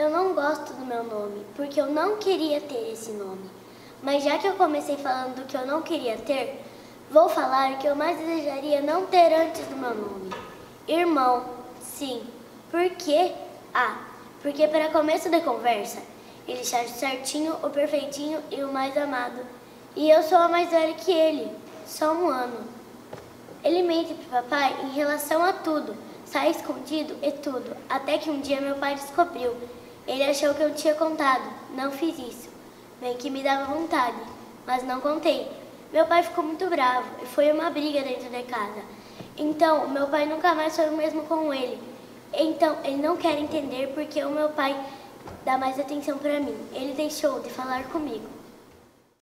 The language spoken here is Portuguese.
Eu não gosto do meu nome, porque eu não queria ter esse nome. Mas já que eu comecei falando do que eu não queria ter, vou falar que eu mais desejaria não ter antes do meu nome. Irmão, sim. Por quê? Ah, porque para começo da conversa, ele está certinho, o perfeitinho e o mais amado. E eu sou a mais velha que ele, só um ano. Ele mente para papai em relação a tudo, sai escondido e tudo, até que um dia meu pai descobriu. Ele achou que eu tinha contado, não fiz isso. Bem que me dava vontade, mas não contei. Meu pai ficou muito bravo e foi uma briga dentro de casa. Então, meu pai nunca mais foi o mesmo com ele. Então, ele não quer entender porque o meu pai dá mais atenção para mim. Ele deixou de falar comigo.